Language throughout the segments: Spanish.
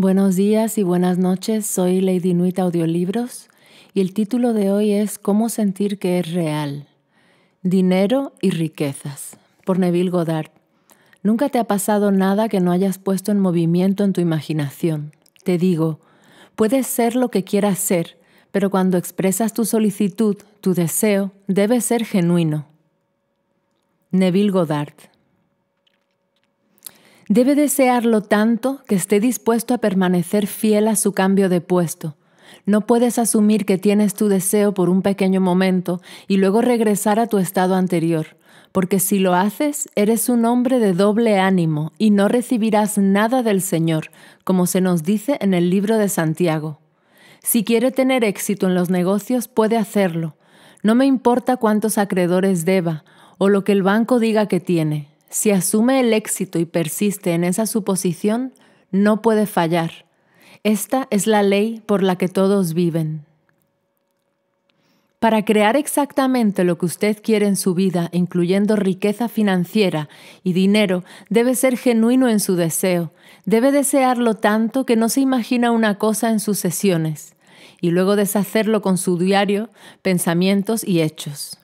Buenos días y buenas noches, soy Lady Nuit Audiolibros y el título de hoy es Cómo sentir que es real. Dinero y riquezas, por Neville Goddard. Nunca te ha pasado nada que no hayas puesto en movimiento en tu imaginación. Te digo, puedes ser lo que quieras ser, pero cuando expresas tu solicitud, tu deseo, debe ser genuino. Neville Goddard Debe desearlo tanto que esté dispuesto a permanecer fiel a su cambio de puesto. No puedes asumir que tienes tu deseo por un pequeño momento y luego regresar a tu estado anterior, porque si lo haces, eres un hombre de doble ánimo y no recibirás nada del Señor, como se nos dice en el libro de Santiago. Si quiere tener éxito en los negocios, puede hacerlo. No me importa cuántos acreedores deba o lo que el banco diga que tiene. Si asume el éxito y persiste en esa suposición, no puede fallar. Esta es la ley por la que todos viven. Para crear exactamente lo que usted quiere en su vida, incluyendo riqueza financiera y dinero, debe ser genuino en su deseo. Debe desearlo tanto que no se imagina una cosa en sus sesiones, y luego deshacerlo con su diario, pensamientos y hechos.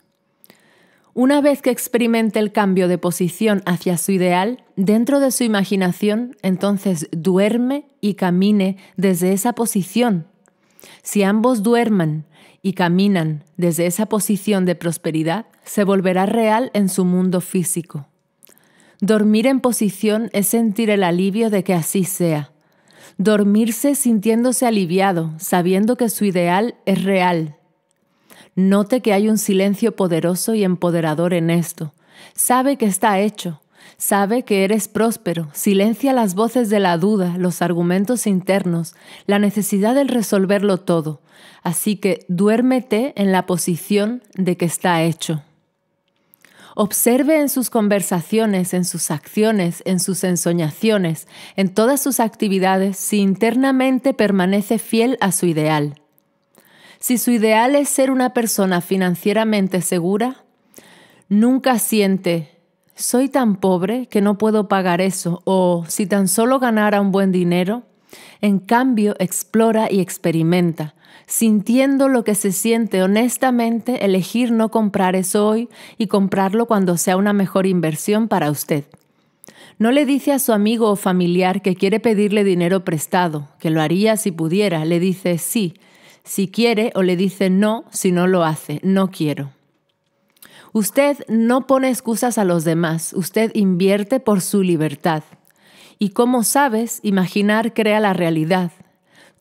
Una vez que experimente el cambio de posición hacia su ideal, dentro de su imaginación, entonces duerme y camine desde esa posición. Si ambos duerman y caminan desde esa posición de prosperidad, se volverá real en su mundo físico. Dormir en posición es sentir el alivio de que así sea. Dormirse sintiéndose aliviado, sabiendo que su ideal es real, Note que hay un silencio poderoso y empoderador en esto. Sabe que está hecho. Sabe que eres próspero. Silencia las voces de la duda, los argumentos internos, la necesidad de resolverlo todo. Así que duérmete en la posición de que está hecho. Observe en sus conversaciones, en sus acciones, en sus ensoñaciones, en todas sus actividades si internamente permanece fiel a su ideal. Si su ideal es ser una persona financieramente segura, nunca siente, soy tan pobre que no puedo pagar eso, o si tan solo ganara un buen dinero. En cambio, explora y experimenta, sintiendo lo que se siente honestamente elegir no comprar eso hoy y comprarlo cuando sea una mejor inversión para usted. No le dice a su amigo o familiar que quiere pedirle dinero prestado, que lo haría si pudiera, le dice sí, si quiere o le dice no si no lo hace, no quiero. Usted no pone excusas a los demás, usted invierte por su libertad. Y como sabes, imaginar crea la realidad.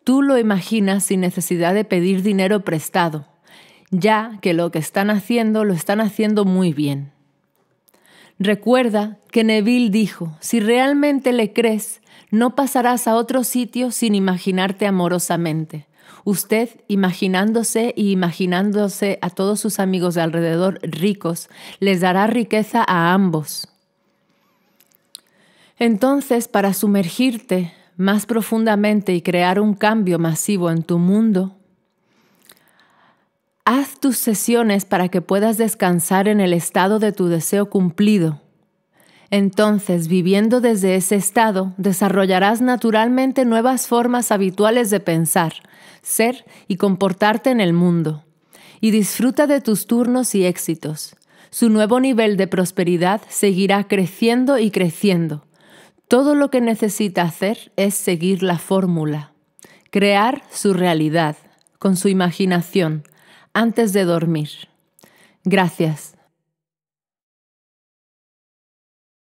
Tú lo imaginas sin necesidad de pedir dinero prestado, ya que lo que están haciendo lo están haciendo muy bien. Recuerda que Neville dijo, si realmente le crees, no pasarás a otro sitio sin imaginarte amorosamente. Usted, imaginándose y imaginándose a todos sus amigos de alrededor ricos, les dará riqueza a ambos. Entonces, para sumergirte más profundamente y crear un cambio masivo en tu mundo, haz tus sesiones para que puedas descansar en el estado de tu deseo cumplido entonces, viviendo desde ese estado, desarrollarás naturalmente nuevas formas habituales de pensar, ser y comportarte en el mundo. Y disfruta de tus turnos y éxitos. Su nuevo nivel de prosperidad seguirá creciendo y creciendo. Todo lo que necesita hacer es seguir la fórmula. Crear su realidad con su imaginación antes de dormir. Gracias